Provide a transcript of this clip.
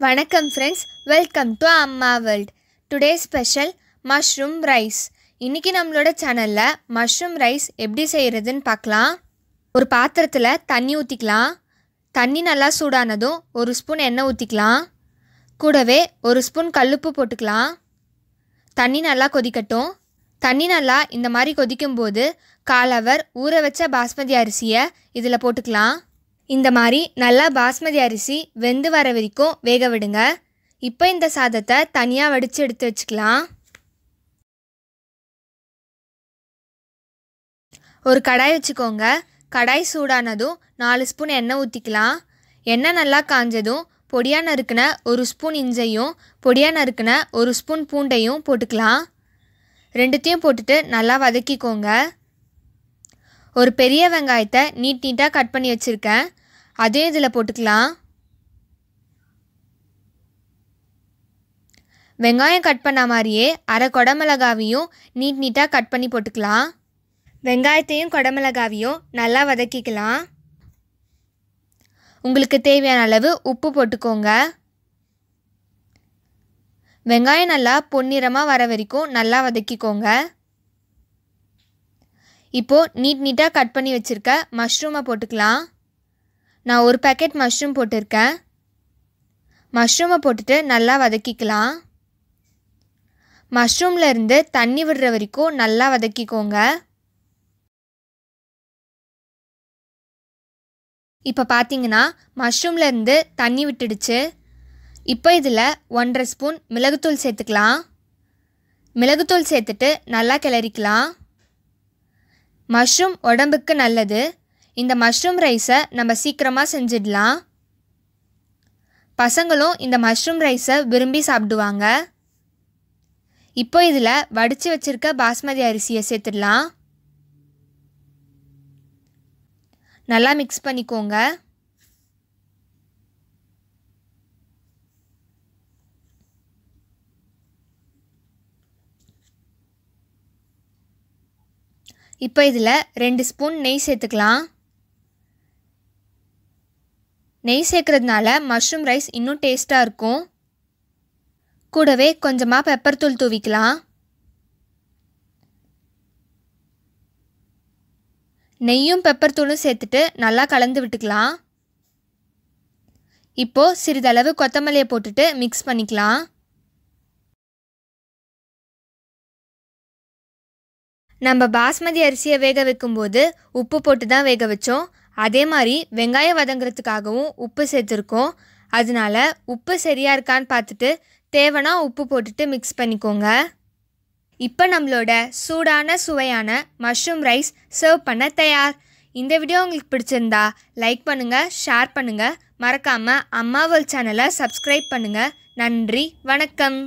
வணக்கம் friends welcome to Amma world today special mushroom rice இன்றைக்கி நம்மளோட சேனலில் மஷ்ரூம் ரைஸ் எப்படி செய்கிறதுன்னு பார்க்கலாம். ஒரு பாத்திரத்தில் தண்ணி ஊற்றிக்கலாம் தண்ணி நல்லா சூடானதும் ஒரு ஸ்பூன் எண்ணெய் ஊற்றிக்கலாம் கூடவே ஒரு ஸ்பூன் கல்லுப்பு போட்டுக்கலாம். தண்ணி நல்லா கொதிக்கட்டும். தண்ணி நல்லா இந்த மாதிரி கொதிக்கும்போது கால் ஹவர் ஊற வச்ச பாஸ்மதி அரிசியை இதில் போட்டுக்கலாம். இந்த மாதிரி நல்லா பாஸ்மதி அரிசி வெந்து வர வரைக்கும் வேக விடுங்க. இப்போ இந்த சாதத்தை தனியாக வடித்து எடுத்து வச்சுக்கலாம். ஒரு கடாய் வச்சுக்கோங்க. கடாய் சூடானதும் நாலு ஸ்பூன் எண்ணெய் ஊற்றிக்கலாம் எண்ணெய் நல்லா காஞ்சதும் பொடியாக நறுக்கின ஒரு ஸ்பூன் இஞ்சையும் பொடியாக நறுக்கின ஒரு ஸ்பூன் பூண்டையும் போட்டுக்கலாம். ரெண்டுத்தையும் போட்டுட்டு நல்லா வதக்கிக்கோங்க. ஒரு பெரிய வெங்காயத்தை நீட் நீட்டாக கட் பண்ணி வச்சுருக்கேன். அதே இதில் போட்டுக்கலாம். வெங்காயம் கட் பண்ண மாதிரியே அரை குடமிளகாவையும் நீட் நீட்டாக கட் பண்ணி போட்டுக்கலாம். வெங்காயத்தையும் குடமிளகாவையும் நல்லா வதக்கிக்கலாம். உங்களுக்கு தேவையான அளவு உப்பு போட்டுக்கோங்க. வெங்காயம் நல்லா பொன்னிறமாக வர வரைக்கும் நல்லா வதக்கிக்கோங்க. இப்போது நீட் நீட்டாக கட் பண்ணி வச்சுருக்க மஷ்ரூமை போட்டுக்கலாம். நான் ஒரு பேக்கெட் மஷ்ரூம் போட்டிருக்கேன். மஷ்ரூமை போட்டுட்டு நல்லா வதக்கிக்கலாம். மஷ்ரூமில் இருந்து தண்ணி விடுற வரைக்கும் நல்லா வதக்கிக்கோங்க. இப்போ பார்த்தீங்கன்னா மஷ்ரூமில் இருந்து தண்ணி விட்டுடுச்சு. இப்போ இதில் ஒன்றரை ஸ்பூன் மிளகுத்தூள் சேர்த்துக்கலாம். மிளகுத்தூள் சேர்த்துட்டு நல்லா கிளறிக்கலாம். மஷ்ரூம் உடம்புக்கு நல்லது. இந்த மஷ்ரூம் ரைஸை நம்ம சீக்கிரமாக செஞ்சிடலாம். பசங்களும் இந்த மஷ்ரூம் ரைஸை விரும்பி சாப்பிடுவாங்க. இப்போ இதில் வடித்து வச்சுருக்க பாஸ்மதி அரிசியை சேர்த்துடலாம். நல்லா மிக்ஸ் பண்ணிக்கோங்க. இப்போ இதில் ரெண்டு ஸ்பூன் நெய் சேர்த்துக்கலாம். நெய் சேர்க்கறதுனால மஷ்ரூம் ரைஸ் இன்னும் டேஸ்ட்டாக இருக்கும். கூடவே கொஞ்சமாக பெப்பர் தூள் தூவிக்கலாம். நெய்யும் பெப்பர் தூளும் சேர்த்துட்டு நல்லா கலந்து விட்டுக்கலாம். இப்போது சிறிதளவு கொத்தமல்லியை போட்டுட்டு மிக்ஸ் பண்ணிக்கலாம். நம்ம பாஸ்மதி அரிசியை வேக வைக்கும்போது உப்பு போட்டு தான் வேக வச்சோம். அதே மாதிரி வெங்காயம் வதங்குறதுக்காகவும் உப்பு சேர்த்துருக்கோம். அதனால உப்பு சரியாக இருக்கான்னு பார்த்துட்டு தேவைன்னா உப்பு போட்டுட்டு மிக்ஸ் பண்ணிக்கோங்க. இப்போ நம்மளோட சூடான சுவையான மஷ்ரூம் ரைஸ் சர்வ் பண்ண தயார். இந்த வீடியோ உங்களுக்கு பிடிச்சிருந்தா லைக் பண்ணுங்கள் ஷேர் பண்ணுங்கள் மறக்காமல் அம்மாவல் சேனலை சப்ஸ்கிரைப் பண்ணுங்கள் நன்றி வணக்கம்.